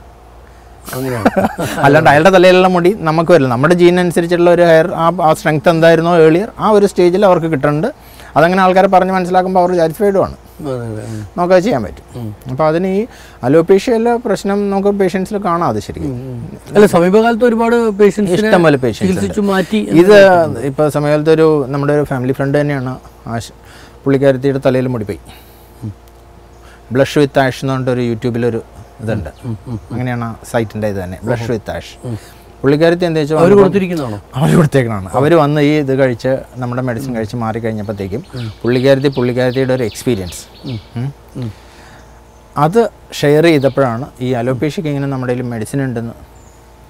അല്ലാണ്ട് അയാളുടെ തലയിലുള്ള മുടി നമുക്ക് വരില്ല. നമ്മുടെ ജീൻ അനുസരിച്ചുള്ള ഒരു ഹെയർ ആ ആ സ്ട്രെങ്ത് എന്തായിരുന്നോ ഏർലിയർ ആ ഒരു സ്റ്റേജിൽ അവർക്ക് കിട്ടുന്നുണ്ട്. അതങ്ങനെ ആൾക്കാരെ പറഞ്ഞ് മനസ്സിലാക്കുമ്പോൾ അവർ സാറ്റിസ്ഫൈഡുമാണ് ആണ്. നമുക്ക് അത് നമുക്കത് ചെയ്യാൻ പറ്റും. അപ്പോൾ അതിന് ഈ അലോപേഷ്യയിലെ പ്രശ്നം നമുക്ക് പേഷ്യൻസിൽ കാണാം അത് ശരിക്കും. അല്ല സമീപകാലത്ത് ഒരുപാട് ഇഷ്ടംപോലെ പേഷ്യൻസ് മാറ്റി ഇത് ഇപ്പോൾ സമീപകാലത്ത് ഒരു നമ്മുടെ ഒരു ഫാമിലി ഫ്രണ്ട് തന്നെയാണ് ആശ് പുള്ളിക്കാരത്തിയുടെ തലയിൽ മുടിപ്പോയി ബ്ലഷ് വിത്ത് ആഷ് എന്ന് പറഞ്ഞിട്ടൊരു യൂട്യൂബിലൊരു ഇതുണ്ട്. അങ്ങനെയാണ് സൈറ്റിന്റെ ഇത് തന്നെ. Blush with ash. പുള്ളിക്കാരത്തി എന്താ വെച്ചാൽ അവർ കൊടുത്തിരിക്കുന്നതാണോ? അവർ കൊടുത്തേക്കണാണ് അവർ വന്ന് ഈ ഇത് കഴിച്ച് നമ്മുടെ മെഡിസിൻ കഴിച്ച് മാറി കഴിഞ്ഞപ്പോഴത്തേക്കും പുള്ളിക്കാരത്തി പുള്ളിക്കാരത്തിയുടെ ഒരു എക്സ്പീരിയൻസ് അത് ഷെയർ ചെയ്തപ്പോഴാണ് ഈ അലോപേഷ്യക്ക് ഇങ്ങനെ നമ്മുടെ മെഡിസിൻ ഉണ്ടെന്ന്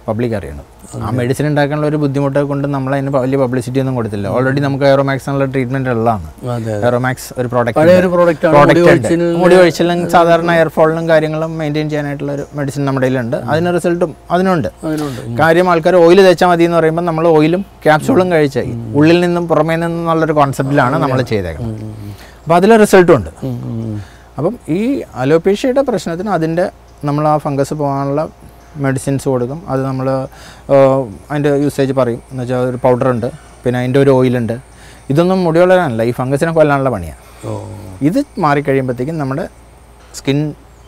പബ്ലിക് അറിയണം. ആ മെഡിസിൻ ഉണ്ടാക്കാനുള്ള ഒരു ബുദ്ധിമുട്ട് കൊണ്ട് നമ്മൾ അതിന് വലിയ പബ്ലിസിറ്റി ഒന്നും കൊടുത്തില്ല. ഓൾറെഡി നമുക്ക് എയറോമാക്സ് എന്നുള്ള ട്രീറ്റ്മെന്റ് ഉള്ളതാണ്. എയറോമാക്സ് ഒരു പ്രോഡക്റ്റ് പ്രോഡക്റ്റ് മുടി ഒഴിച്ചിലും സാധാരണ എയർഫോളിനും കാര്യങ്ങളും മെയിന്റെയിൻ ചെയ്യാനായിട്ടുള്ള ഒരു മെഡിസിൻ നമ്മുടെ കയ്യിലുണ്ട്. അതിന് റിസൾട്ടും അതിനുണ്ട്. കാര്യം ആൾക്കാർ ഓയിൽ തേച്ചാൽ മതി എന്ന് പറയുമ്പോൾ നമ്മൾ ഓയിലും ക്യാപ്സൂളും കഴിച്ച് ഉള്ളിൽ നിന്നും പുറമേ നിന്നും എന്നുള്ളൊരു കോൺസെപ്റ്റിലാണ് നമ്മൾ ചെയ്തേക്കുന്നത് അപ്പോൾ അതിൽ റിസൾട്ടും ഉണ്ട്. അപ്പം ഈ അലോപേഷ്യയുടെ പ്രശ്നത്തിന് അതിന്റെ നമ്മൾ ആ ഫംഗസ് പോകാനുള്ള മെഡിസിൻസ് കൊടുക്കും. അത് നമ്മൾ അതിന്റെ യൂസേജ് പറയും. എന്ന് വെച്ചാൽ ഒരു പൗഡർ ഉണ്ട് പിന്നെ അതിന്റെ ഒരു ഓയിലുണ്ട് ഇതൊന്നും മുടി വളരാനല്ല ഈ ഫംഗസിനെ കൊല്ലാനുള്ള പണിയാണ് ഇത് മാറിക്കഴിയുമ്പോഴത്തേക്കും നമ്മുടെ skin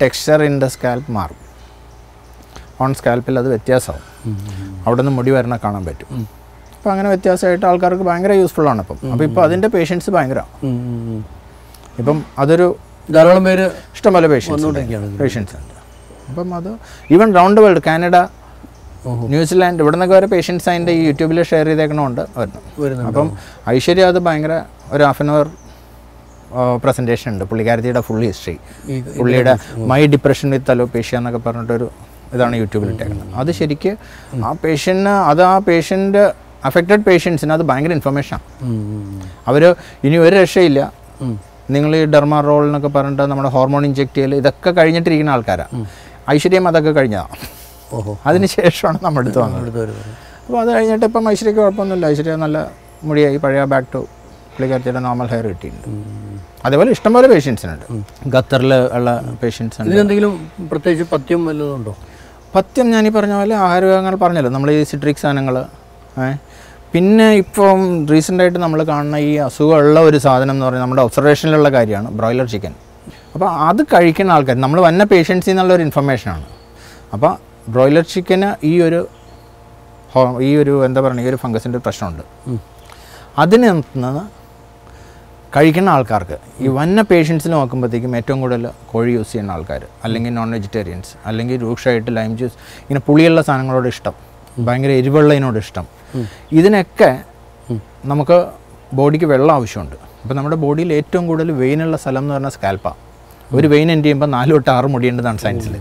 texture in the scalp മാറും. ഓൺ സ്കാൽപ്പിൽ അത് വ്യത്യാസമാവും. അവിടെ നിന്ന് മുടി വരണ കാണാൻ പറ്റും. അപ്പോൾ അങ്ങനെ വ്യത്യാസമായിട്ട് ആൾക്കാർക്ക് ഭയങ്കര യൂസ്ഫുൾ ആണ് ഇപ്പം അപ്പോൾ ഇപ്പോൾ അതിന്റെ പേഷ്യൻസ് ഭയങ്കര. ഇപ്പം അതൊരു ധാരാളം പേര് ഇഷ്ടംപോലെ പേഷ്യൻസ് പേഷ്യൻസ് ഉണ്ട്. അപ്പം അത് even round world Canada New Zealand ഇവിടെ നിന്നൊക്കെ വരെ പേഷ്യൻസ് അതിന്റെ ഈ യൂട്യൂബിൽ ഷെയർ ചെയ്തേക്കണമുണ്ട്. വരുന്നു. അപ്പം ഐശ്വര്യ അത് ഭയങ്കര ഒരു ഹാഫ് ആൻ അവർ പ്രസന്റേഷൻ ഉണ്ട്. പുള്ളിക്കാരത്തിയുടെ ഫുൾ ഹിസ്റ്ററി പുള്ളിയുടെ മൈ ഡിപ്രഷൻ വിത്ത് അലോപേഷ്യ എന്നൊക്കെ പറഞ്ഞിട്ടൊരു ഇതാണ് യൂട്യൂബിൽ ഇട്ടേക്കുന്നത്. അത് ശരിക്ക് ആ പേഷ്യന്റിന് അത് ആ പേഷ്യന്റ് അഫക്റ്റഡ് പേഷ്യൻസിന് അത് ഭയങ്കര ഇൻഫർമേഷനാണ് അവർ ഇനി ഒരു രക്ഷയില്ല. നിങ്ങൾ ഈ ഡെർമാ റോൾ എന്നൊക്കെ പറഞ്ഞിട്ട് നമ്മുടെ ഹോർമോൺ ഇഞ്ചെക്ട് ചെയ്യൽ ഇതൊക്കെ കഴിഞ്ഞിട്ടിരിക്കുന്ന ആൾക്കാരാണ് ഐശ്വര്യം അതൊക്കെ കഴിഞ്ഞതാണ്. ഓഹോ. അതിന് ശേഷമാണ് നമ്മുടെ അടുത്ത് വന്നത്. അപ്പോൾ അത് കഴിഞ്ഞിട്ട് ഇപ്പം ഐശ്വര്യക്ക് കുഴപ്പമൊന്നുമില്ല. ഐശ്വര്യ നല്ല മുടിയായി പഴയ ബാക്ക് ടു പുള്ളിക്കാരത്തിയുടെ നോർമൽ ഹെയർ കിട്ടിയിട്ടുണ്ട്. അതേപോലെ ഇഷ്ടംപോലെ പേഷ്യൻസിനുണ്ട് ഖത്തറിൽ ഉള്ള പേഷ്യൻസ് ഉണ്ട്. ഇതിനെന്തെങ്കിലും പ്രത്യേകിച്ച് പത്യം വല്ലതും ഉണ്ടോ? പഥ്യം ഞാൻ ഈ പറഞ്ഞ പോലെ ആഹാരവിഭവങ്ങൾ പറഞ്ഞല്ലോ. നമ്മൾ ഈ സിട്രിക് സാധനങ്ങൾ പിന്നെ ഇപ്പം റീസെന്റായിട്ട് നമ്മൾ കാണുന്ന ഈ അസുഖമുള്ള ഒരു സാധനം എന്ന് പറഞ്ഞാൽ നമ്മുടെ ഒബ്സർവേഷനിലുള്ള കാര്യമാണ്. Broiler chicken. അപ്പോൾ അത് കഴിക്കുന്ന ആൾക്കാർ നമ്മൾ വന്ന പേഷ്യൻസിൽ നിന്നുള്ളൊരു ഇൻഫർമേഷനാണ് അപ്പോൾ ബ്രോയിലർ ചിക്കന് ഈ ഒരു ഈ ഒരു എന്താ പറയുക ഈ ഒരു ഫംഗസിന്റെ പ്രശ്നമുണ്ട്. അതിന് നിന്ന് കഴിക്കുന്ന ആൾക്കാർക്ക് ഈ വന്ന പേഷ്യൻസിന് നോക്കുമ്പോഴത്തേക്കും ഏറ്റവും കൂടുതൽ കോഴി യൂസ് ചെയ്യുന്ന ആൾക്കാർ അല്ലെങ്കിൽ നോൺ വെജിറ്റേറിയൻസ് അല്ലെങ്കിൽ രൂക്ഷമായിട്ട് ലൈം ജ്യൂസ് ഇങ്ങനെ പുളിയുള്ള സാധനങ്ങളോട് ഇഷ്ടം ഭയങ്കര എരിവെള്ളതിനോട് ഇഷ്ടം. ഇതിനൊക്കെ നമുക്ക് ബോഡിക്ക് വെള്ളം ആവശ്യമുണ്ട്. അപ്പോൾ നമ്മുടെ ബോഡിയിൽ ഏറ്റവും കൂടുതൽ വെയിനുള്ള സ്ഥലം എന്ന് പറഞ്ഞാൽ സ്കാൽപ്പാണ് ഒരു വെയിൻ എൻഡ് ചെയ്യുമ്പോൾ നാല് തൊട്ട് ആറ് മുടിയുണ്ടെന്നാണ് സയൻസിൽ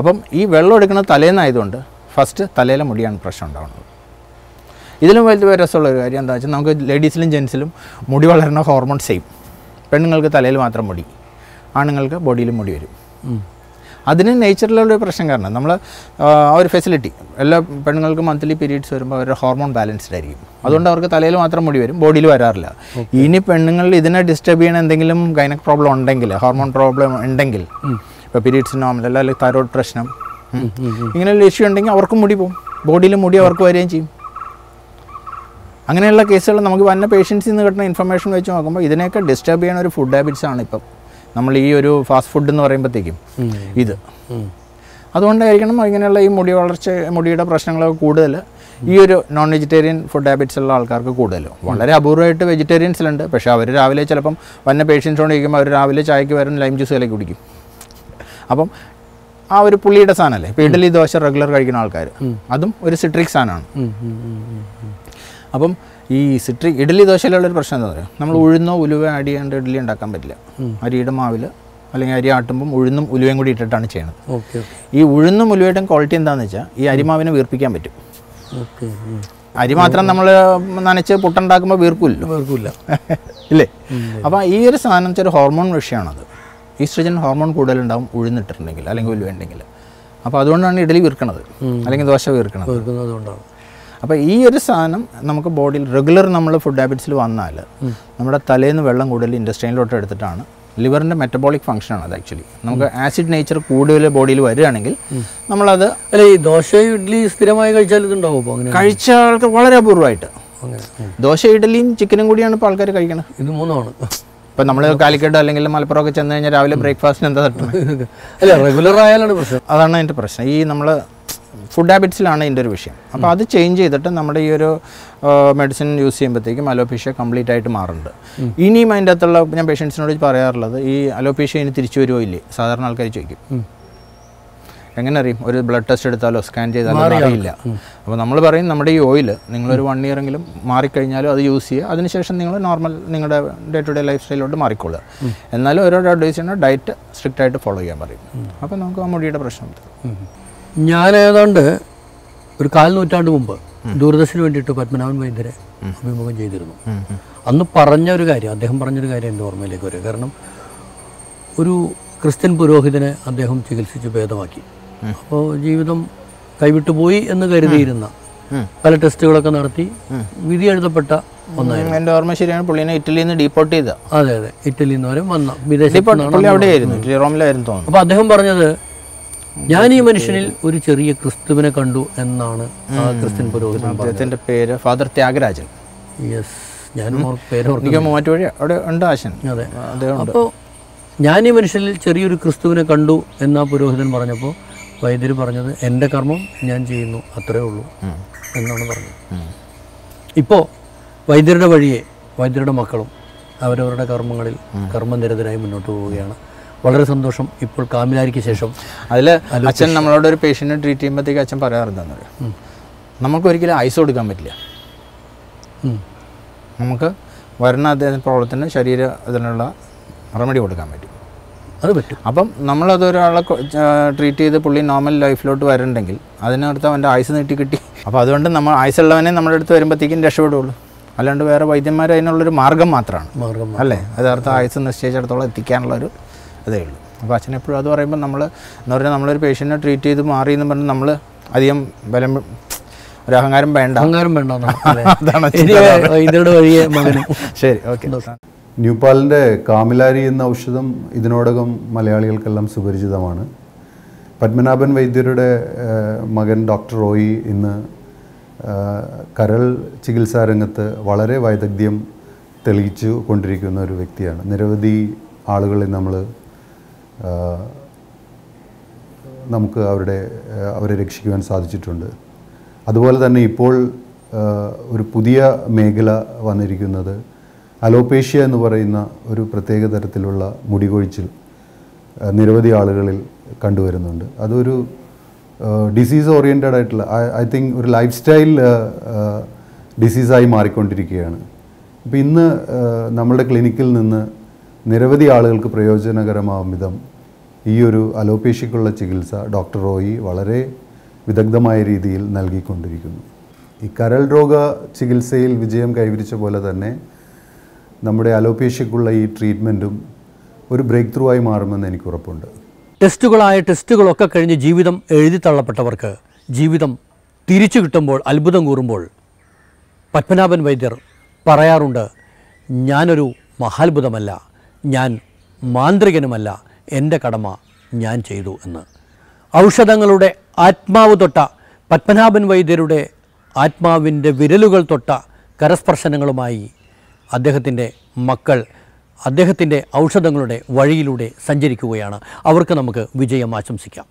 അപ്പം ഈ വെള്ളം എടുക്കുന്നത് തലേന്നായതുകൊണ്ട് ഫസ്റ്റ് തലയിലെ മുടിയാണ് പ്രശ്നം ഉണ്ടാവുന്നത്. ഇതിലും വലിയ രസമുള്ള ഒരു കാര്യം എന്താ വെച്ചാൽ നമുക്ക് ലേഡീസിലും ജെൻസിലും മുടി വളരുന്ന ഹോർമോൺ സെയിം പെണ്ണുങ്ങൾക്ക് തലയിൽ മാത്രം മുടി ആണുങ്ങൾക്ക് ബോഡിയിലും മുടി വരും. അതിന് നേച്ചറിലുള്ള ഒരു പ്രശ്നം കാരണം നമ്മൾ ആ ഒരു ഫെസിലിറ്റി എല്ലാ പെണ്ണുങ്ങൾക്ക് മന്ത്ലി പീരീഡ്സ് വരുമ്പോൾ അവരുടെ ഹോർമോൺ ബാലൻസ്ഡ് ആയിരിക്കും. അതുകൊണ്ട് അവർക്ക് തലയിൽ മാത്രം മുടി വരും ബോഡിയിൽ വരാറില്ല. ഇനി പെണ്ണുങ്ങളിൽ ഇതിനെ ഡിസ്റ്റർബ് ചെയ്യണ എന്തെങ്കിലും ഗൈനക് പ്രോബ്ലം ഉണ്ടെങ്കിൽ ഹോർമോൺ പ്രോബ്ലം ഉണ്ടെങ്കിൽ ഇപ്പോൾ പീരീഡ്സ് നോർമൽ അല്ല അല്ലെങ്കിൽ തൈറോയ്ഡ് പ്രശ്നം. ഇങ്ങനെയുള്ള ഇഷ്യൂ ഉണ്ടെങ്കിൽ അവർക്കും മുടി പോകും ബോഡിയിൽ മുടി അവർക്ക് വരികയും ചെയ്യും. അങ്ങനെയുള്ള കേസുകൾ നമുക്ക് വന്ന പേഷ്യൻസിൽ നിന്ന് കിട്ടുന്ന ഇൻഫർമേഷൻ വെച്ച് നോക്കുമ്പോൾ ഇതിനെയൊക്കെ ഡിസ്റ്റർബ് ചെയ്യുന്ന ഒരു ഫുഡ് ഹാബിറ്റ്സ് ആണ് ഇപ്പം. നമ്മൾ ഈ ഒരു ഫാസ്റ്റ് ഫുഡ് എന്ന് പറയുമ്പോഴത്തേക്കും ഇത്. അതുകൊണ്ടായിരിക്കണം ഇങ്ങനെയുള്ള ഈ മുടി വളർച്ച മുടിയുടെ പ്രശ്നങ്ങളൊക്കെ കൂടുതൽ ഈ ഒരു നോൺ വെജിറ്റേറിയൻ ഫുഡ് ഹാബിറ്റ്സ് ഉള്ള ആൾക്കാർക്ക് കൂടുതലും വളരെ അപൂർവമായിട്ട് വെജിറ്റേറിയൻസിലുണ്ട് പക്ഷേ അവർ രാവിലെ ചിലപ്പം വന്ന പേഷ്യൻസോട് ഇരിക്കുമ്പോൾ അവർ രാവിലെ ചായക്ക് വരുന്ന ലൈം ജ്യൂസ് വിലയ്ക്ക് കുടിക്കും. അപ്പം ആ ഒരു പുള്ളിയുടെ സാധനമല്ലേ ഇപ്പോൾ ഇഡലി ദോശ റെഗുലർ കഴിക്കുന്ന ആൾക്കാർ അതും ഒരു സിട്രിക് സാധനമാണ്. അപ്പം ഈ സിട്രി ഇഡലി ദോശയിലുള്ള ഒരു പ്രശ്നം എന്താ പറയുക നമ്മൾ ഉഴുന്നോ ഉലുവ ആഡ് ചെയ്യാണ്ട് ഇഡലി ഉണ്ടാക്കാൻ പറ്റില്ല. അരിയുടെ മാവിൽ അല്ലെങ്കിൽ അരി ആട്ടുമ്പോൾ ഉഴുന്നും ഉലുവയും കൂടി ഇട്ടിട്ടാണ് ചെയ്യുന്നത് ഓക്കെ ഈ ഉഴുന്നും ഉലുവയുടെയും ക്വാളിറ്റി എന്താണെന്ന് വെച്ചാൽ ഈ അരിമാവിനെ വീർപ്പിക്കാൻ പറ്റും. ഓക്കെ അരി മാത്രം നമ്മൾ നനച്ച് പുട്ടുണ്ടാക്കുമ്പോൾ വീർക്കില്ല വീർക്കില്ല ഇല്ലേ? അപ്പോൾ ഈ ഒരു സാധനം വെച്ചാൽ ഒരു ഹോർമോൺ വിഷയമാണത് ഈസ്ട്രജൻ ഹോർമോൺ കൂടുതലുണ്ടാവും ഉഴുന്നിട്ടിട്ടുണ്ടെങ്കിൽ അല്ലെങ്കിൽ ഉലുവ ഉണ്ടെങ്കിൽ. അപ്പോൾ അതുകൊണ്ടാണ് ഇഡലി വീർക്കണത് അല്ലെങ്കിൽ ദോശ വീർക്കണത്. കേൾക്കുന്നതുകൊണ്ടാണ് അപ്പോൾ ഈ ഒരു സാധനം നമുക്ക് ബോഡിയിൽ റെഗുലർ നമ്മൾ ഫുഡ് ഹാബിറ്റ്സിൽ വന്നാൽ നമ്മുടെ തലേന്ന് വെള്ളം കൂടുതൽ ഇൻഡസ്ട്രിയിലോട്ട് എടുത്തിട്ടാണ് ലിവറിന്റെ മെറ്റബോളിക് ഫംഗ്ഷനാണ് അത് ആക്ച്വലി നമുക്ക് ആസിഡ് നേച്ചർ കൂടുതൽ ബോഡിയിൽ വരികയാണെങ്കിൽ നമ്മളത് അല്ല ഈ ദോശ ഇഡ്ഡലി സ്ഥിരമായി കഴിച്ചാൽ ഇതുണ്ടാവും കഴിച്ച ആൾക്ക് വളരെ അപൂർവമായിട്ട് ദോശ ഇഡ്ഡലിയും ചിക്കനും കൂടിയാണ് ഇപ്പോൾ ആൾക്കാർ കഴിക്കുന്നത് ഇത് മൂന്നാണ്. ഇപ്പം നമ്മൾ കാലിക്കട്ട് അല്ലെങ്കിൽ മലപ്പുറം ഒക്കെ ചെന്ന് കഴിഞ്ഞാൽ രാവിലെ ബ്രേക്ക്ഫാസ്റ്റിന് എന്താ തട്ടുന്നത് അല്ല റെഗുലർ ആയാലാണ് പ്രശ്നം. അതാണ് അതിന്റെ പ്രശ്നം. ഈ നമ്മൾ ഫുഡ് ഹാബിറ്റ്സിലാണ് ഇതിന്റെ ഒരു വിഷയം. അപ്പോൾ അത് ചേഞ്ച് ചെയ്തിട്ട് നമ്മുടെ ഈ ഒരു മെഡിസിൻ യൂസ് ചെയ്യുമ്പോഴത്തേക്കും അലോപീഷ്യ കംപ്ലീറ്റ് ആയിട്ട് മാറുന്നുണ്ട്. ഇനിയും അതിന്റെ അകത്തുള്ള ഞാൻ പേഷ്യൻസിനോട് പറയാറുള്ളത് ഈ അലോപീഷ്യ ഇനി തിരിച്ചു വരുമോ ഇല്ലേ? സാധാരണ ആൾക്കാർ ചോദിക്കും. എങ്ങനെ അറിയും? ഒരു ബ്ലഡ് ടെസ്റ്റ് എടുത്താലോ? സ്കാൻ ചെയ്താലോ? അറിയില്ല. അപ്പോൾ നമ്മൾ പറയും നമ്മുടെ ഈ ഓയിൽ നിങ്ങളൊരു വൺ ഇയർ എങ്കിലും മാറിക്കഴിഞ്ഞാലും അത് യൂസ് ചെയ്യുക. അതിനുശേഷം നിങ്ങൾ നോർമൽ നിങ്ങളുടെ ഡേ ടു ഡേ ലൈഫ് സ്റ്റൈലിലോട്ട് മാറിക്കൊള്ളുക എന്നാലും ഓരോ അഡ്വൈസ് ചെയ്യണം ഡയറ്റ് സ്ട്രിക്റ്റ് ആയിട്ട് ഫോളോ ചെയ്യാൻ പറയും. അപ്പോൾ നമുക്ക് ആ മുടിയുടെ പ്രശ്നം. ഞാൻ ഏതാണ്ട് ഒരു കാൽ നൂറ്റാണ്ട് മുമ്പ് ദൂരദർശന് വേണ്ടിയിട്ട് പത്മനാഭൻ വൈദ്യരെ അഭിമുഖം ചെയ്തിരുന്നു. അന്ന് പറഞ്ഞ ഒരു കാര്യം അദ്ദേഹം പറഞ്ഞൊരു കാര്യം എന്റെ ഓർമ്മയിലേക്ക് വരും. കാരണം ഒരു ക്രിസ്ത്യൻ പുരോഹിതനെ അദ്ദേഹം ചികിത്സിച്ച് ഭേദമാക്കി. അപ്പോൾ ജീവിതം കൈവിട്ടു പോയി എന്ന് കരുതിയിരുന്ന പല ടെസ്റ്റുകളൊക്കെ നടത്തി വിധി എഴുതപ്പെട്ട ഒന്നായിരുന്നു. എന്റെ ഓർമ്മ ശരിയാണ്. പുള്ളിനെ ഇറ്റലിയിൽ നിന്ന് ഡീപ്പോർട്ട് ചെയ്ത. അതെ അതെ. ഇറ്റലിയിൽ നിന്ന് വരെ വന്ന റോമിലായിരുന്നു തോന്നുന്നു. അപ്പോൾ അദ്ദേഹം പറഞ്ഞത് ഞാൻ ഈ മനുഷ്യനിൽ ഒരു ചെറിയ ക്രിസ്തുവിനെ കണ്ടു എന്നാണ് ആ ക്രിസ്ത്യൻ പുരോഹിതൻ പേര് ഫാദർ ത്യാഗരാജൻ. യെസ് ഞാൻ പേര് മൂവാറ്റുവഴി അവിടെ ഉണ്ട് ആശൻ. അതെ. അപ്പോൾ ഞാൻ ഈ മനുഷ്യനിൽ ചെറിയൊരു ക്രിസ്തുവിനെ കണ്ടു എന്ന് ആ പുരോഹിതൻ പറഞ്ഞപ്പോൾ വൈദ്യർ പറഞ്ഞത് എന്റെ കർമ്മം ഞാൻ ചെയ്യുന്നു അത്രേ ഉള്ളൂ എന്നാണ് പറഞ്ഞത്. ഇപ്പോ ഇപ്പോൾ വൈദ്യരുടെ വഴിയെ വൈദ്യരുടെ മക്കളും അവരവരുടെ കർമ്മങ്ങളിൽ കർമ്മനിരതരായി മുന്നോട്ട് പോവുകയാണ്. വളരെ സന്തോഷം ഇപ്പോൾ കാമിലാരിക്ക് ശേഷം. അതിൽ അച്ഛൻ നമ്മളോട് ഒരു പേഷ്യന്റിനെ ട്രീറ്റ് ചെയ്യുമ്പോഴത്തേക്ക് അച്ഛൻ പറയാറുണ്ടെന്ന് പറയും നമുക്ക് ഒരിക്കലും ഐസ് കൊടുക്കാൻ പറ്റില്ല. നമുക്ക് വരുന്ന അദ്ദേഹം പ്രോബ്ലത്തിന് ശരീര ഇതിനുള്ള റെമഡി കൊടുക്കാൻ പറ്റും. അത് പറ്റും. അപ്പം നമ്മളത് ഒരാളെ ട്രീറ്റ് ചെയ്ത് പുള്ളി നോർമൽ ലൈഫിലോട്ട് വരണ്ടെങ്കിൽ അതിനടുത്ത് അവന്റെ ആയുസ് നീട്ടി കിട്ടി. അപ്പോൾ അതുകൊണ്ട് നമ്മൾ ആയുസുള്ളവനെ നമ്മുടെ അടുത്ത് വരുമ്പോഴത്തേക്കും രക്ഷപ്പെടുള്ളൂ. അല്ലാണ്ട് വേറെ വൈദ്യന്മാർ അതിനുള്ളൊരു മാർഗം മാത്രമാണ്. മാർഗം അല്ലേ? യഥാർത്ഥ ആയുസ് നിശ്ചയിച്ചിടത്തോളം എത്തിക്കാനുള്ളൊരു ഇതേ ഉള്ളൂ. അപ്പോൾ അച്ഛൻ എപ്പോഴും അത് പറയുമ്പോൾ നമ്മൾ എന്ന് പറഞ്ഞാൽ നമ്മളൊരു പേഷ്യന്റിനെ ട്രീറ്റ് ചെയ്ത് മാറി എന്ന് പറഞ്ഞാൽ നമ്മൾ അധികം ബലം ഒരു അഹങ്കാരം വേണ്ട അഹങ്കാരം വേണ്ട ശരി ഓക്കെ. ന്യൂപാലിന്റെ കാമിലാരി എന്ന ഔഷധം ഇതിനോടകം മലയാളികൾക്കെല്ലാം സുപരിചിതമാണ്. പത്മനാഭൻ വൈദ്യരുടെ മകൻ ഡോക്ടർ റോയി ഇന്ന് കരൾ ചികിത്സാ രംഗത്ത് വളരെ വൈദഗ്ധ്യം തെളിയിച്ചു കൊണ്ടിരിക്കുന്ന ഒരു വ്യക്തിയാണ്. നിരവധി ആളുകളെ നമ്മൾ നമുക്ക് അവരുടെ അവരെ രക്ഷിക്കുവാൻ സാധിച്ചിട്ടുണ്ട്. അതുപോലെ തന്നെ ഇപ്പോൾ ഒരു പുതിയ മേഖല വന്നിരിക്കുന്നത് അലോപേഷ്യ എന്ന് പറയുന്ന ഒരു പ്രത്യേക തരത്തിലുള്ള മുടികൊഴിച്ചിൽ നിരവധി ആളുകളിൽ കണ്ടുവരുന്നുണ്ട്. അതൊരു ഡിസീസ് ഓറിയന്റഡ് ആയിട്ടുള്ള ഐ തിങ്ക് ഒരു ലൈഫ് സ്റ്റൈൽ ഡിസീസായി മാറിക്കൊണ്ടിരിക്കുകയാണ്. ഇപ്പോൾ ഇന്ന് നമ്മളുടെ ക്ലിനിക്കിൽ നിന്ന് നിരവധി ആളുകൾക്ക് പ്രയോജനകരമാവും വിധം ഈ ഒരു അലോപേഷ്യക്കുള്ള ചികിത്സ ഡോക്ടർ റോയി വളരെ വിദഗ്ധമായ രീതിയിൽ നൽകിക്കൊണ്ടിരിക്കുന്നു. ഈ കരൾ രോഗ ചികിത്സയിൽ വിജയം കൈവരിച്ച പോലെ തന്നെ നമ്മുടെ അലോപേഷ്യക്കുള്ള ഈ ട്രീറ്റ്മെന്റും ഒരു ബ്രേക്ക് ത്രൂ ആയി മാറുമെന്ന് എനിക്ക് ഉറപ്പുണ്ട്. ടെസ്റ്റുകളായ ടെസ്റ്റുകളൊക്കെ കഴിഞ്ഞ് ജീവിതം എഴുതി തള്ളപ്പെട്ടവർക്ക് ജീവിതം തിരിച്ചു കിട്ടുമ്പോൾ അത്ഭുതം കൂറുമ്പോൾ പത്മനാഭൻ വൈദ്യർ പറയാറുണ്ട് ഞാനൊരു മഹാത്ഭുതമല്ല. ഞാൻ മാന്ത്രികനുമല്ല. എന്റെ കടമ ഞാൻ ചെയ്തു എന്ന്. ഔഷധങ്ങളുടെ ആത്മാവ് തൊട്ട പത്മനാഭൻ വൈദ്യരുടെ ആത്മാവിന്റെ വിരലുകൾ തൊട്ട കരസ്പർശനങ്ങളുമായി അദ്ദേഹത്തിന്റെ മക്കൾ അദ്ദേഹത്തിന്റെ ഔഷധങ്ങളുടെ വഴിയിലൂടെ സഞ്ചരിക്കുകയാണ്. അവർക്ക് നമുക്ക് വിജയം ആശംസിക്കാം.